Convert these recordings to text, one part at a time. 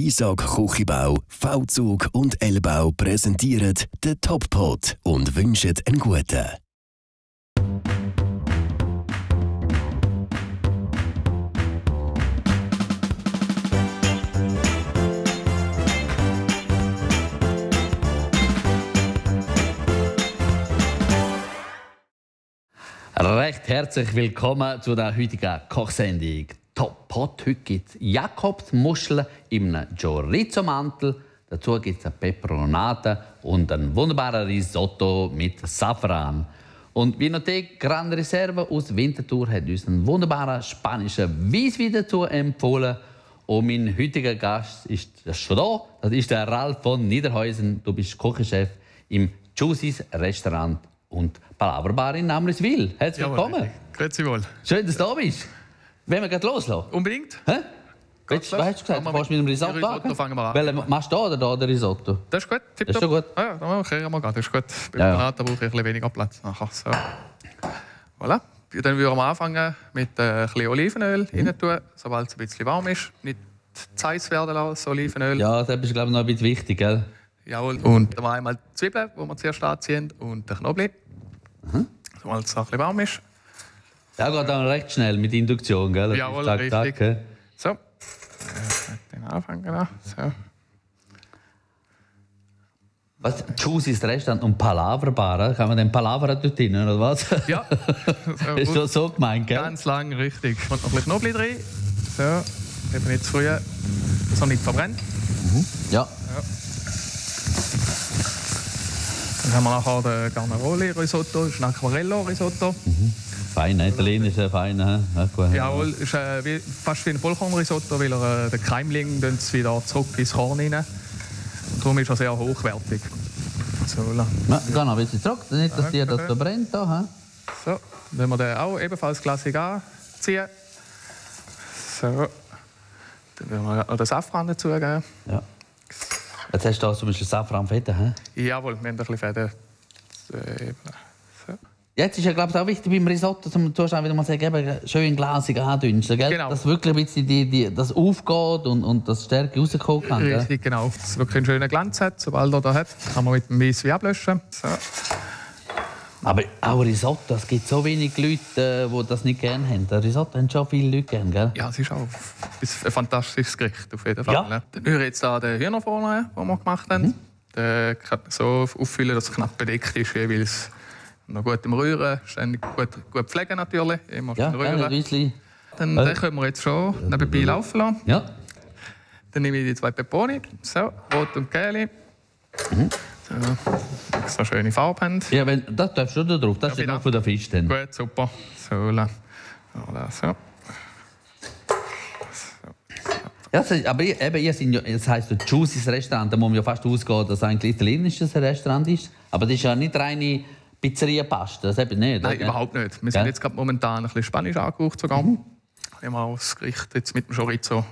Bisag Küchenbau, V-Zug und L-Bau präsentieren den Top-Pot und wünschen einen guten. Recht herzlich willkommen zu der heutigen Kochsendung Top Pot. Heute gibt es Jakobsmuscheln im Chorizo-Mantel. Dazu gibt es eine Peperonate und ein wunderbares Risotto mit Safran. Und Vinothek Grand Reserve aus Winterthur hat uns einen wunderbaren spanischen Weißwein dazu empfohlen. Und mein heutiger Gast ist schon da. Das ist der Ralf von Niederhäusen. Du bist Küchenchef im Juicy's Restaurant und Palaverbar in Namriswil. Herzlich willkommen. Grüezi wohl. Schön, dass du da bist. Wollen wir gleich loslassen? Unbedingt. Hä? Willst, was hast du gesagt? Du fährst mit dem Risotto Risotto an? fangen wir an. Welchen machst du da oder da den Risotto? Das ist gut. Das ist schon gut. Ah, ja, dann machen wir gleich. Das ist gut. Bei Ja, ja, brauche ich ein bisschen weniger Platz. Nachher. So. Voilà. Dann würden wir anfangen mit äh, ein bisschen Olivenöl Mhm. rein tun, sobald es ein bisschen warm ist. Nicht zu heiß werden lassen, das Olivenöl. Ja, das ist glaube ich noch ein bisschen wichtig, gell? Jawohl. Und dann einmal die Zwiebeln, die wir zuerst anziehen, und den Knoblauch. Mhm. Sobald es ein bisschen warm ist. Ja, geht dann recht schnell mit Induktion, gell? Das Jawohl, ist zack, richtig. gell? So. Den anfangen. da. So. Was? Juicy's Restaurant und Palaverbar, kann man den Palaver dort hin, oder was? Ja. Ist schon so gemeint, gell? Ganz lang, richtig. Und noch ein bisschen Knoblauch drin. So, eben nicht zu früh, dass er nicht verbrennt. Ja. Dann haben wir nachher den Garneroli-Risotto, das ist ein Aquarello-Risotto. Fein, ne? italienischer, fein. gut. Jawohl, ist äh, wie, fast wie ein Vollkornrisotto, weil er äh, den Keimling wieder zurück ins Korn rein. Und darum ist er sehr hochwertig. So. Ja, geh noch ein bisschen zurück, nicht, dass dir das verbrennt. Da, so, dann wir den auch ebenfalls klassisch anziehen. So, dann werden wir noch den Safran dazugeben. Ja. Jetzt hast du da zum Beispiel Safranfette, hä? Jawohl, wir haben ein bisschen Fäden. So. Jetzt ist ja, glaube ich, auch wichtig beim Risotto, zum auch wieder mal sagen, eben, schön glasig andünsten, gell? Genau. Dass wirklich ein bisschen die, die, das aufgeht und, und das Stärke rauskommen kann. Gell? Richtig, genau. Dass es wirklich einen schönen Glanz hat. Sobald er da hat, kann man mit dem Weißwein ablöschen. So. Aber auch Risotto, es gibt so wenig Leute, äh, die das nicht gerne haben. Der Risotto haben schon viele Leute gerne, gell? Ja, es ist auch ein fantastisches Gericht, auf jeden Fall. Ja. ne? Dann ich jetzt da den Hühnervorne, den wir gemacht haben. Den kann man so auffüllen, dass es knapp bedeckt ist, jeweils. Noch gut im Rühren, ständig gut, gut pflegen natürlich, immer Ja, rühren. bisschen. Dann Äh. den können wir jetzt schon nebenbei laufen lassen. Ja. Dann nehme ich die zwei Peponi, so, rot und gelb. Mhm. So, eine schöne Farbe haben. ja wenn, das darfst du da drauf, das ist bitte. noch von der Fisch. Dann. Gut, super. So, la. Voilà, so. Ja, ist- aber ihr- eben, ihr sind ja, das heisst, ein Juicy's Restaurant, da muss man ja fast ausgehen, dass es ein italienisches Restaurant ist. Aber das ist ja nicht reine Pizzeria-Pasta, das eben nicht. Nein, oder? überhaupt nicht. Wir sind jetzt gerade momentan ein bisschen spanisch angehaucht sogar. Mhm. Wir haben auch das Gericht jetzt mit dem Chorizo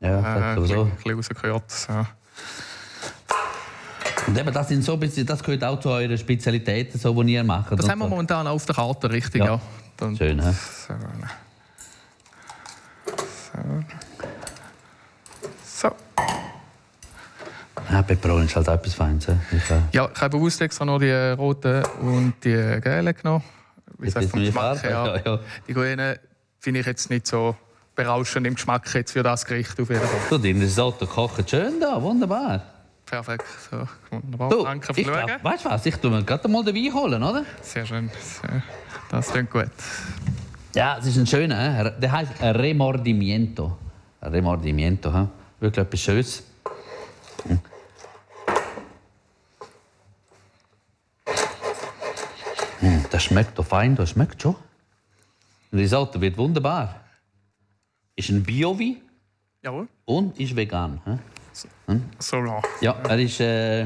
Ja, äh, ein bisschen rausgehört. So. Und eben, das, sind so bisschen, das gehört auch zu euren Spezialitäten, so, die ihr macht. Das haben wir momentan auf der Karte, richtig, Ja. ja. Schön, hä? so. so. Ja, Peperoni ist halt auch etwas Feines. Ich, äh, Ja, ich habe bewusst extra noch die roten und die gelben genommen. Wie gesagt, das vom Geschmack her. Ja, ja. Die grünen finde ich jetzt nicht so berauschend im Geschmack jetzt für das Gericht auf jeden Fall. Du, dein Risotto kocht schön da, wunderbar. Perfekt, so, wunderbar. Du, Danke fürs glaub, Schauen. weißt du was, ich tu mir gerade mal den Wein holen, oder? Sehr schön. Das klingt gut. Ja, es ist ein schöner, hä? der heißt Remordimiento. Remordimiento, hä? wirklich etwas Schönes. Hm. Hm, Das schmeckt doch fein, das schmeckt schon. Das Risotto wird wunderbar. Ist ein Bio-Wein Jawohl. und ist vegan. hä? So lang. Ja, er ist äh,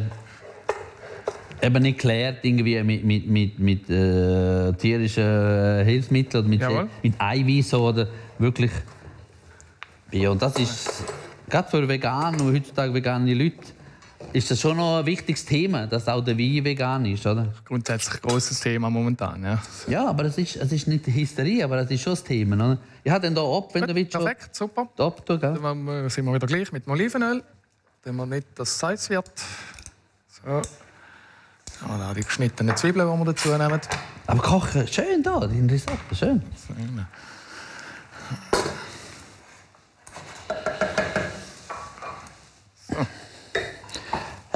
eben nicht geklärt irgendwie mit, mit, mit, mit äh, tierischen Hilfsmitteln oder mit, Jawohl. mit Eiweiß oder wirklich Bio. Und das ist gerade für vegan und heutzutage vegane Leute ist das schon noch ein wichtiges Thema, dass auch der Wein vegan ist, oder? Grundsätzlich ein grosses Thema momentan. Ja. Ja, aber es ist, es ist nicht Hysterie, aber es ist schon das Thema. Oder? Ich habe dann da ab, wenn du willst. Perfekt, super. da abtun, gell? Dann sind wir wieder gleich mit dem Olivenöl. Dann wir nicht, es heiß wird. So. Ja, da die geschnittenen Zwiebeln, die wir dazu nehmen. Aber kochen, schön da, dein Risotto, schön.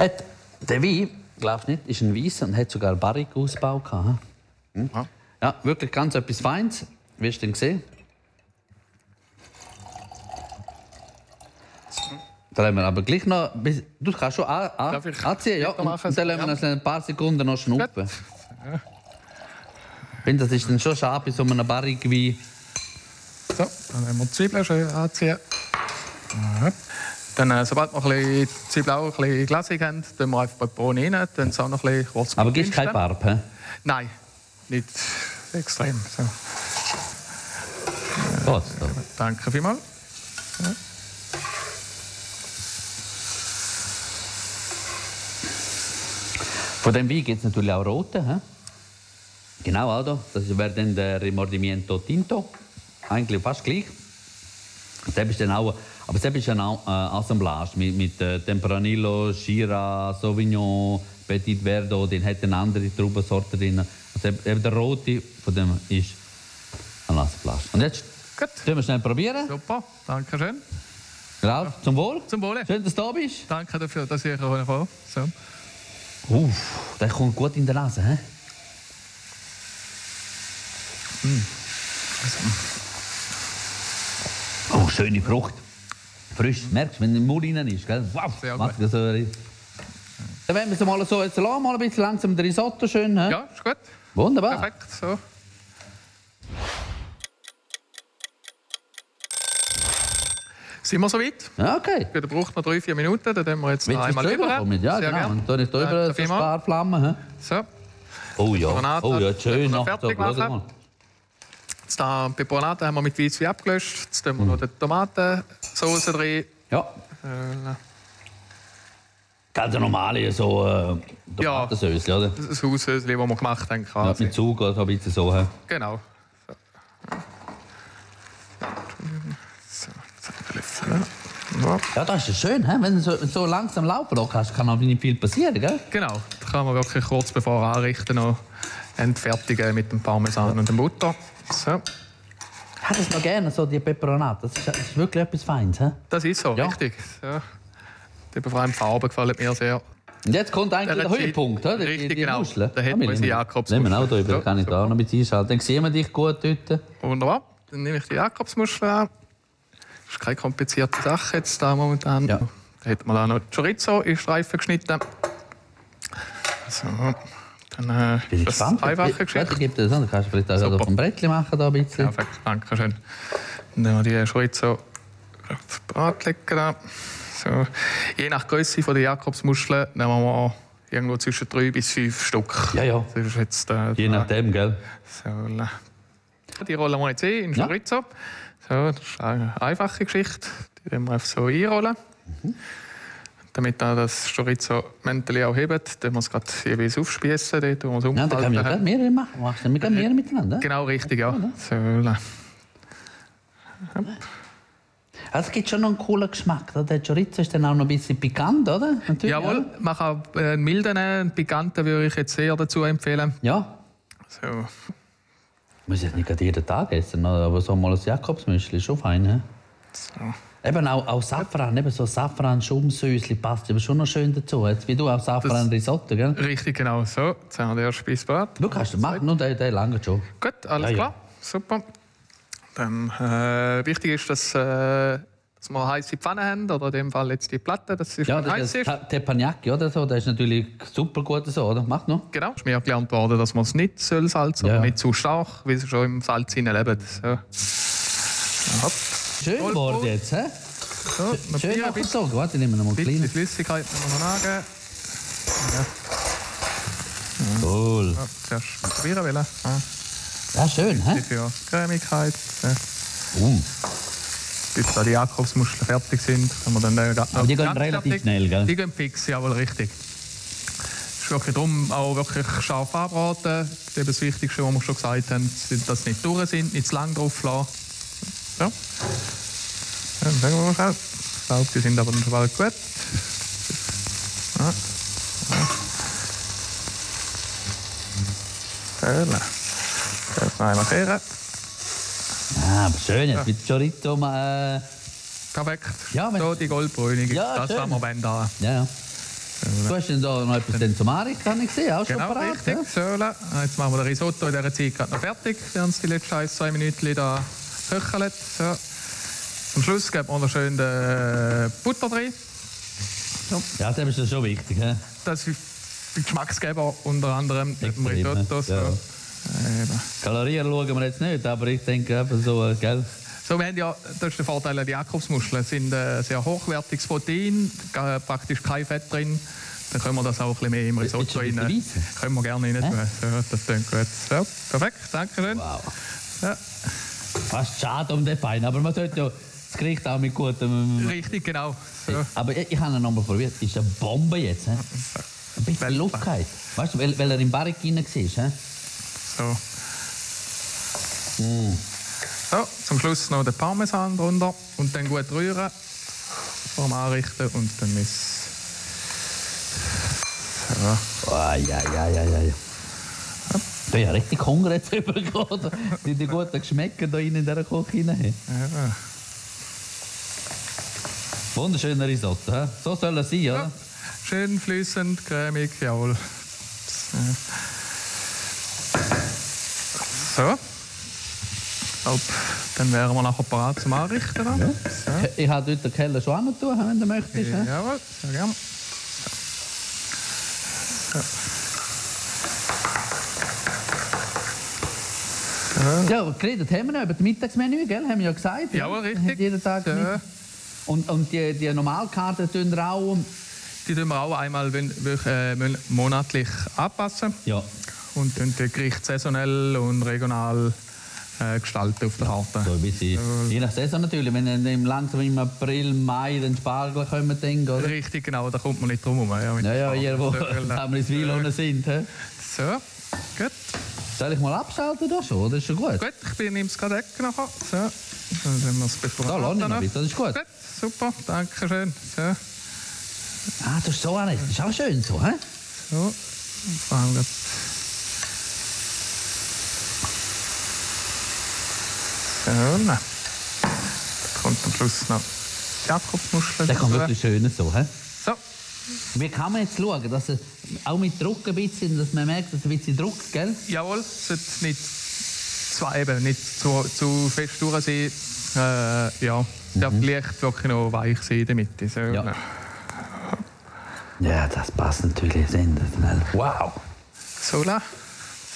Hat der Wein, glaubst nicht, ist ein Weißer und hat sogar einen Barrikausbau gehabt. hm? Ja. Ja, wirklich ganz etwas Feines. Wirst du den sehen? Da wir aber gleich noch. ein bisschen- Du kannst schon an, an, ich anziehen, ja. Und und dann lassen wir Ja. uns ein paar Sekunden noch schnuppen. Ich finde, das ist dann schon schade bei so einem Barrikwein. So, dann haben wir die Zwiebeln schön anziehen. Ja. Dann, äh, sobald wir ein bisschen Zwiebeln ein bisschen glasig haben, tun wir einfach Bohnen rein, dann auch noch ein bisschen kurz Aber gibst keine. Farbe, hä? Nein, nicht extrem. So. Gut, so. Danke vielmals. Von dem Wein gibt es natürlich auch rote. Hä? Genau, Aldo. Das wäre dann der Remordimiento Tinto. Eigentlich fast gleich. Das ist dann auch, aber das ist eine äh, Assemblage mit, mit äh, Tempranillo, Shiraz, Sauvignon, Petit Verdot. Den hat eine andere Traubensorte drin. Also eben- der rote von dem ist eine Assemblage. Und jetzt Gut. können wir schnell probieren. Super, danke schön. Genau, zum Wohl. Zum Wohle. Schön, dass du da bist. Danke dafür, dass ich hier komme. So. Uff, der kommt gut in die Nase. Hä? Oh, schöne Frucht. Frisch, merkst du, wenn der Mund rein ist. Gell? Wow, Sehr gut. das. Dann werden wir es mal so jetzt lassen, mal ein bisschen langsam den Risotto schön. Hä? Ja, ist gut. Wunderbar. Perfekt. So. Sind wir soweit? Ja, okay. Gut, dann braucht noch drei, vier Minuten. Dann tun wir jetzt noch einmal es über. kommen? Ja, Sehr genau. gern. Und dann ist da über so ein paar Flammen. Hä? So, Oh ja, oh ja, schön. können noch fertig machen? Jetzt da Peperonate haben wir mit Weisswein abgelöscht. Jetzt tun wir noch die Tomatensauce drin. Ja, Äh, ganz normale so äh, Ja. Tomatensauce, oder? das Haushöschen, das wir gemacht haben. Ja, Quasi. mit Zug oder so ein bisschen so. Genau. So. So, Ja. Ja, das ist ja schön, hä? wenn du so, so langsam laufen kannst, kann auch nicht viel passieren, gell? Genau, das kann man wirklich kurz bevor anrichten noch entfertigen mit dem Parmesan und der Butter. So, Ich hätte es noch gerne, so die Peperonate. Das ist, das ist wirklich etwas Feines. Hä? das ist so, Ja. richtig. So. Die vor allem die Farben gefallen mir sehr. Und jetzt kommt eigentlich der, Der Höhepunkt, oder? Richtig, genau. Muscheln. Da Ja, man wir unsere nehmen- Jakobsmuscheln. Nehmen wir auch drüber, Ja, kann ich da auch noch bisschen einschalten. Dann sehen wir dich gut dort. Wunderbar. Dann nehme ich die Jakobsmuschel an. Das ist keine komplizierte Sache jetzt da momentan. Ja. Da hat man auch noch Chorizo in Streifen geschnitten. So. Dann äh, das einfache Warte, Geschichte. gib dir das an. Dann kannst du vielleicht auch Super. auf dem Brettchen machen. Da ein bisschen. Perfekt, danke schön. Dann nehmen wir die Chorizo auf die Brat legen. So. Je nach Größe der Jakobsmuscheln nehmen wir irgendwo zwischen drei bis fünf Stück. Ja, ja. Das ist jetzt, äh, Je nachdem, gell? So, die rollen wir jetzt ein in Ja. Chorizo. So, das ist eine einfache Geschichte. Die wir einfach so einrollen. Mhm. Damit dann das Chorizo-Mäntel auch hebt, wir es gerade jeweils aufspießen. Dort, wo es Ja, da können wir ja mehrere machen. Machst du wir gleich mehrere miteinander? Genau richtig, ja. So, la. Also, es gibt schon noch einen coolen Geschmack. oder? Der Chorizo ist dann auch noch ein bisschen pikant, oder? Natürlich, Jawohl, man kann äh, einen milden, einen pikanten würde ich jetzt sehr dazu empfehlen. Ja. So, Muss ich nicht jeden Tag essen, oder? aber so mal ein Jakobsmüschli ist schon fein. He? so. Eben auch, auch Safran, eben so Safran-Schumsösli passt aber schon noch schön dazu. Jetzt wie du auch Safran-Risotto, gell? Richtig, genau. So, jetzt haben wir den ersten Speisbad. Du kannst machen, nur der, der lange schon. Gut, alles Ja, ja. klar. Super. Dann, äh, wichtig ist, dass, äh, dass wir heiße Pfanne haben, oder in dem Fall jetzt die Platte, dass sie Ja, heiß ist. Ta- Teppanyaki oder so, das ist natürlich super gut so, oder? Mach noch. Genau, ist mir gelernt worden, dass man es nicht soll salzen, Ja. aber nicht zu stark, weil sie schon im Salz hinein leben. So. Hopp. Schön geworden jetzt, hä? So, Schön Bier, ein bisschen, nachgezogen. Warte, ich nehme noch mal ein bisschen. Flüssigkeit müssen wir noch angeben. Cool. Ja, zuerst probieren wollen. Ja, Ja, schön, hä? für Cremigkeit. Ja. Uh. bis da die Jakobsmuscheln fertig sind. Können wir dann äh, Aber die gehen relativ fertig. schnell, gell? Die gehen fix, jawohl, richtig. Es ist wirklich darum auch wirklich scharf anbraten. Das das Wichtigste, was wir schon gesagt haben, sind, dass sie nicht durch sind, nicht zu lang drauf lassen. So. Ja, dann schauen wir mal die sind aber schon bald gut. Ja. Ja. Jetzt noch einmal kehren. Ah, aber schön, jetzt mit Chorizo mal. Äh, Perfekt. Ja, so, die Goldbrünig. Ja, das schön. haben wir wenn da. ja, ja. Du hast denn da noch etwas denn zum Anrichten, habe ich gesehen, auch schon Genau, parat, richtig. ja? Söhle. Jetzt machen wir das Risotto in dieser Zeit gerade noch fertig. Wir haben es die letzten ein, zwei Minuten da köchelt. So. Zum Schluss geben wir noch schön den Butter drin. Ja, das ist schon wichtig. He? Das ist der Geschmacksgeber unter anderem im Extrem, Risotto. ne? So. Ja. Eben. Kalorien schauen wir jetzt nicht, aber ich denke eben so, äh, gell? So, wir haben ja, das ist der Vorteil, die Jakobsmuscheln sind äh, sehr hochwertiges Protein, ga- praktisch kein Fett drin. Dann können wir das auch ein bisschen mehr im Risotto ein rein. Können wir gerne rein tun. So, das klingt gut. So, perfekt, danke schön. Wow. Ja, Fast schade um den Fein, aber man sollte ja das Gericht auch mit gutem. richtig, genau. So. Aber ich, ich habe ihn noch mal probiert. Ist eine Bombe jetzt. He? Ein bisschen. Luftkeit. Weißt du, weil, weil er im Barrik rein war. He? So. so, zum Schluss noch den Parmesan drunter und dann gut rühren vor dem Anrichten und dann ist so. Oh, ja, ja, ja, ja. ja. Ich habe ja richtig Hunger jetzt übergekommen. Die, die guten Geschmäcker da in dieser Küche rein. Ja. Wunderschöner Risotto. He? So soll er sein, oder? Ja. Schön fließend, cremig, jawohl. So. Glaub, dann wären wir nachher parat zum Anrichten. Dann. So. Ich habe dort den Keller schon angetan, wenn du möchtest. he? Jawohl, sehr gerne. Ja, geredet haben wir noch über das Mittagsmenü, gell? Haben wir ja gesagt. Ja? richtig. Jeden Tag. Mit- Und, und die, die Normalkarte tun wir auch. Die tun wir auch einmal wön- wöch- äh, mon- monatlich anpassen Ja. und tun die Gerichte saisonell und regional äh, gestalten auf der Karte. So ein bisschen. Je nach Saison natürlich. Wenn dann im langsam im April, Mai den Spargel kommen, dann, oder? Richtig, genau, da kommt man nicht drum herum. Ja, Ja, ja, ihr, wo wir ins Weilon sind. he? So, gut. Soll ich mal abschalten da schon, oder? Ist schon gut? Gut, ich nehme es gerade weg nachher. So, dann haben wir es bevor Da, lass ich noch bisschen, das ist gut. Gut, super, danke schön. So, Ah, das ist so auch nicht. Das ist auch schön so, hä? so. Vor allem So, na. Da kommt am Schluss noch Jakobsmuscheln. Der kommt wirklich schön so, hä? So, Wie kann man jetzt schauen, dass es auch mit Druck ein bisschen, dass man merkt, dass ein bisschen Druck, gell? jawohl, es sollte nicht zwei eben, nicht zu, zu fest durch sein. Äh, ja, es darf leicht wirklich noch weich sein in der Mitte. So, Ja. na. Ja, das passt natürlich sensationell. Wow! So, la.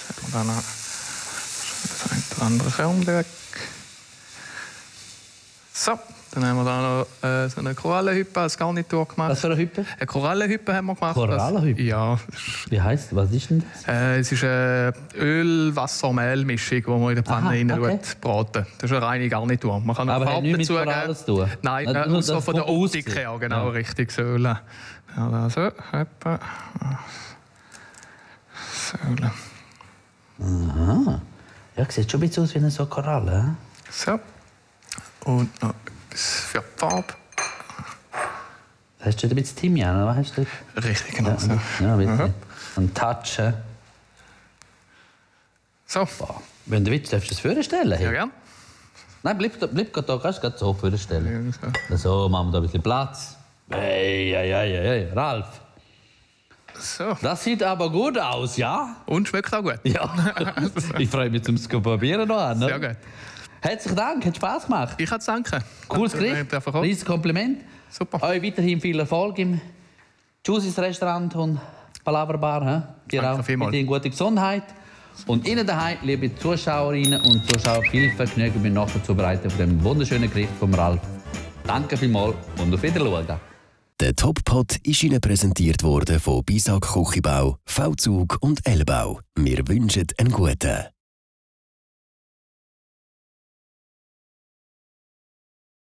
Jetzt haben wir dann noch das eine oder andere Kern weg. So, dann haben wir da noch äh, so eine Korallenhüppe als Garnitur gemacht. Was für eine Hüppe? Eine Korallenhüppe haben wir gemacht. Korallenhüppe? Ja. Wie heißt was ist denn das? Äh, es ist eine Öl-Wasser-Mehl-Mischung, die man in der Pfanne rein okay. braten. Das ist eine reine Garnitur. Man kann Aber hat nichts mit. Korallen zu tun? Nein, Nur äh, das außer von der Optik her, genau, Ja. richtig. So, la. ja, da, so, etwa. So, la. Aha. Ja, sieht schon ein bisschen aus wie eine so Koralle. So. Und noch für Farbe. Hast du ein bisschen Thymian, oder was hast du? Richtig, genau. Ja, so. ja, ein bisschen. Mhm. Ein Touch. hä? So, Boah. Wenn du willst, darfst du es vorstellen. ja, gern. Nein, bleib, bleib gerade da, kannst du gerade so vorstellen. Ja, so. So, machen wir da ein bisschen Platz. Hey, hey, hey, hey, Ralf. so. Das sieht aber gut aus, ja? Und schmeckt auch gut. Ja. ich freue mich zum Probieren noch an. Sehr gut. Herzlichen Dank, hat Spaß gemacht. Ich kann es danken. Cooles Danke, Gericht. Riesiges Kompliment. Super. Euch weiterhin viel Erfolg im Juicy's Restaurant und Palaver Bar. He? Dir Danke auch vielmals. weiterhin gute Gesundheit. Und Ihnen daheim, liebe Zuschauerinnen und Zuschauer, viel Vergnügen beim Nachzubereiten von dem wunderschönen Gericht vom Ralf. Danke vielmals und auf Wiedersehen. Der Top-Pot ist Ihnen präsentiert worden von Bisag Küchenbau, V-Zug und L-Bau. Wir wünschen einen guten.